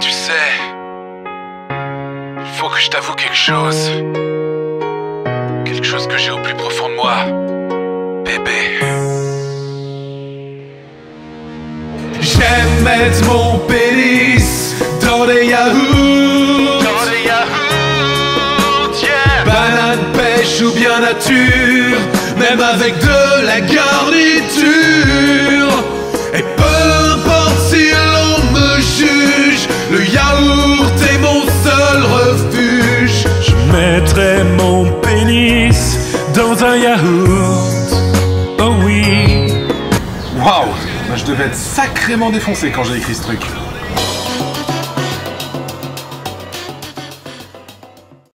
Tu sais, il faut que je t'avoue quelque chose. Quelque chose que j'ai au plus profond de moi. Bébé. J'aime mettre mon pénis dans les yaourts Dans les yaourts, yeah. Banane, pêche ou bien nature Même avec de la garniture Le yaourt est mon seul refuge Je mettrai mon pénis dans un yaourt. Oh oui. Waouh bah, Je devais être sacrément défoncé quand j'ai écrit ce truc.